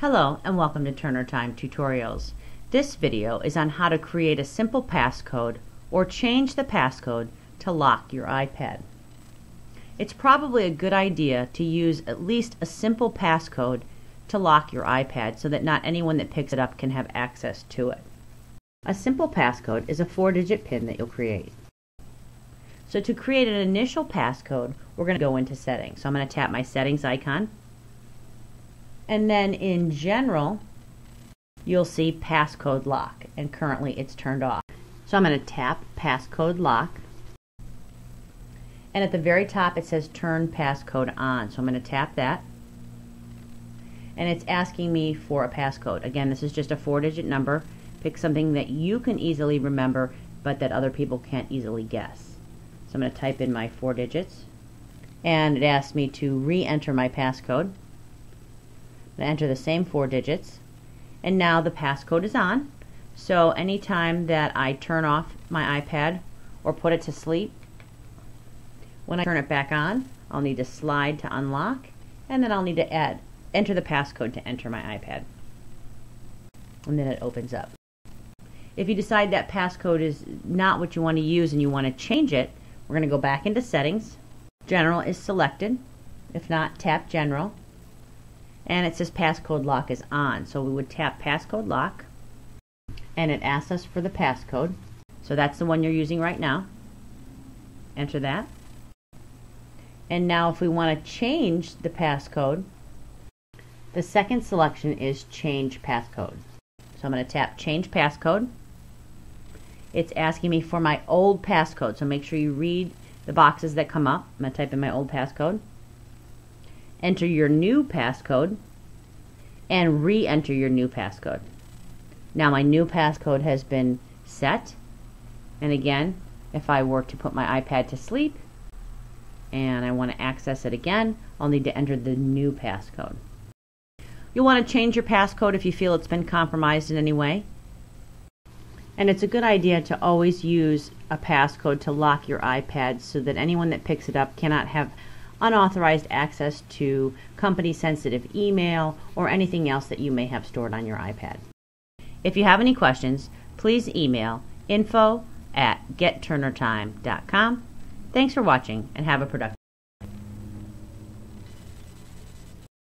Hello and welcome to Turner Time Tutorials. This video is on how to create a simple passcode or change the passcode to lock your iPad. It's probably a good idea to use at least a simple passcode to lock your iPad so that not anyone that picks it up can have access to it. A simple passcode is a four-digit PIN that you'll create. So to create an initial passcode, we're going to go into settings. So I'm going to tap my settings icon. And then in general, you'll see passcode lock. And currently it's turned off. So I'm going to tap passcode lock. And at the very top it says turn passcode on. So I'm going to tap that. And it's asking me for a passcode. Again, this is just a four digit number. Pick something that you can easily remember but that other people can't easily guess. So I'm going to type in my four digits. And it asks me to re-enter my passcode. Enter the same four digits. And now the passcode is on. So anytime that I turn off my iPad or put it to sleep, when I turn it back on, I'll need to slide to unlock, and then I'll need to add enter the passcode to enter my iPad. And then it opens up. If you decide that passcode is not what you want to use and you want to change it, we're going to go back into settings. General is selected. If not, tap general. And it says passcode lock is on. So we would tap passcode lock. And it asks us for the passcode. So that's the one you're using right now. Enter that. And now if we want to change the passcode, the second selection is change passcode. So I'm going to tap change passcode it's asking me for my old passcode. So make sure you read the boxes that come up. I'm going to type in my old passcode. Enter your new passcode and re-enter your new passcode. Now my new passcode has been set. And again, if I were to put my iPad to sleep and I want to access it again, I'll need to enter the new passcode. You'll want to change your passcode if you feel it's been compromised in any way. And it's a good idea to always use a passcode to lock your iPad so that anyone that picks it up cannot have unauthorized access to company sensitive email or anything else that you may have stored on your iPad. If you have any questions, please email info at getturnertime.com. Thanks for watching and have a productive